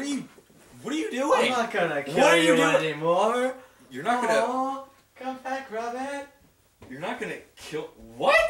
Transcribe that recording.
What are you? What are you doing? I'm not gonna kill what are you, you doing? anymore. You're not Aww, gonna. Come back, Robert. You're not gonna kill. What?